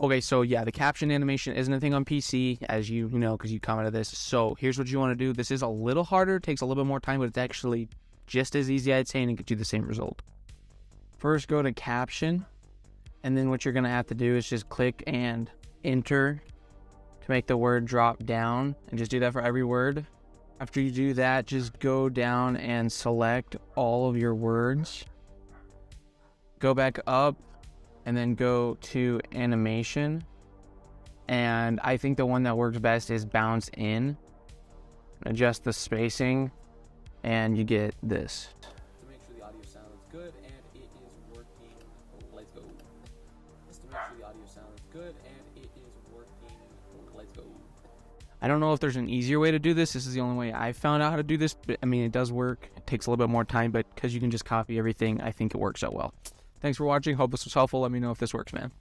Okay, so yeah, the caption animation isn't a thing on PC, as you you know, because you commented this. So here's what you want to do. This is a little harder, takes a little bit more time, but it's actually just as easy, I'd say, and it gets you the same result. First, go to caption, and then what you're gonna have to do is just click and enter to make the word drop down, and just do that for every word. After you do that, just go down and select all of your words. Go back up and then go to animation. And I think the one that works best is bounce in. Adjust the spacing and you get this. to make sure the audio sounds good and it is working. Let's go. Just to make sure the audio sounds good and it is working. Let's go. I don't know if there's an easier way to do this. This is the only way I found out how to do this. But I mean, it does work. It takes a little bit more time, but because you can just copy everything, I think it works out well. Thanks for watching. Hope this was helpful. Let me know if this works, man.